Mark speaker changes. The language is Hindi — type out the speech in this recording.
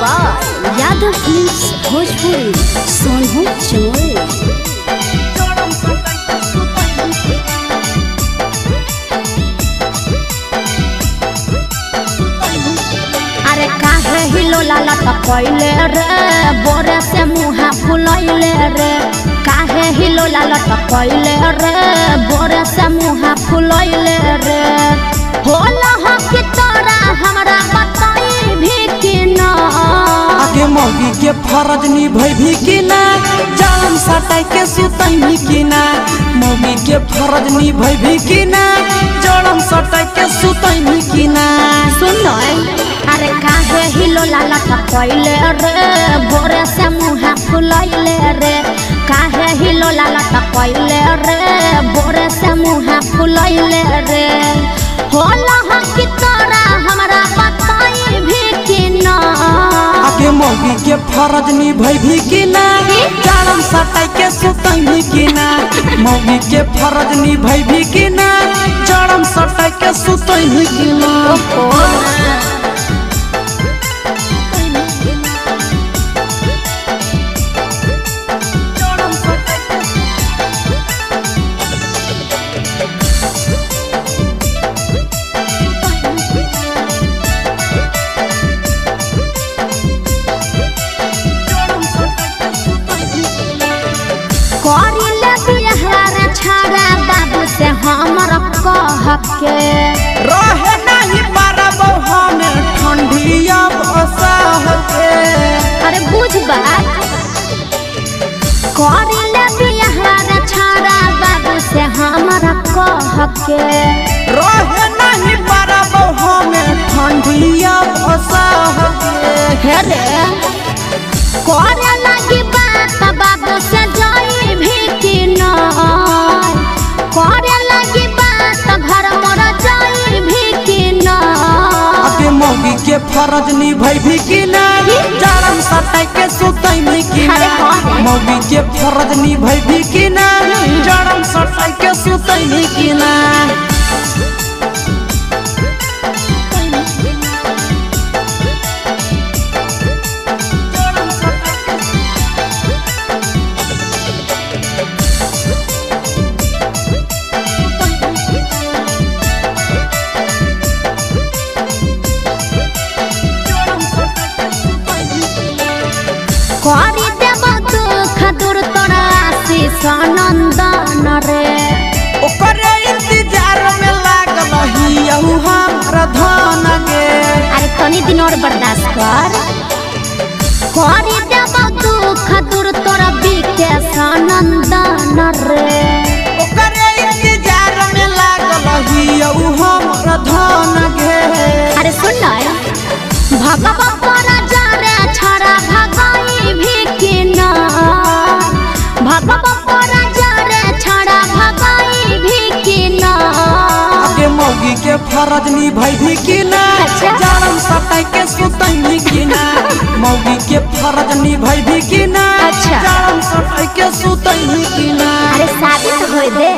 Speaker 1: By Yadav films Bhojpuri Sonu Chamoli. अरे काहे हिलोला लटकैले रे, बोरे से मुहा फुलैले रे। काहे हिलोला लटकैले रे, बोरे से मुहा फुलैले रे। होला हो कि हमरा के
Speaker 2: फरज निभै भी कि ना? जाम सटाई के सुतई भी कि ना? मौगी के फरज निभै भी कि ना? जड़म सटाई के सुतई भी कि ना?
Speaker 1: सुन अरे काहे हिलोला लटकैले रे? बोरे से मुहा फुलैले रे। काहे हिलोला लटकैले रे? बोरे से मुहा फुलैले रे। होला हो कि तोरा?
Speaker 2: फरज निभै की ना जानम सटाई के सुतई भी कि ना मौगी के फरज निभै भी कि ना जानम सटाई के सुतई भी कि ना
Speaker 1: के
Speaker 2: रहे नहीं पारब हमें ठंडी अब असह के
Speaker 1: अरे बुझ बात करिले बिहरा छोरा बाबू से हमरा कह के
Speaker 2: रहे नहीं फरज निभै भी कि ना जारम सटाई के सुतई भी कि ना
Speaker 1: कौन
Speaker 2: मौगी के फरज निभै भी कि ना जारम सटाई के सुतई भी कि ना
Speaker 1: दूर तोरा आशीष नंदन रे
Speaker 2: ओकरे इंतज़ार में लागल ही यहू हमरा धन के
Speaker 1: अरे तनी दिन और बर्दाश्त कर। करी
Speaker 2: आगे के फरज निभाई भी कि ना? जानम सताई के सुतई भी कि ना? मौगी के फरज निभाई भी कि ना? जानम सताई के सुतई भी कि ना?
Speaker 1: अरे शादी तो होई दे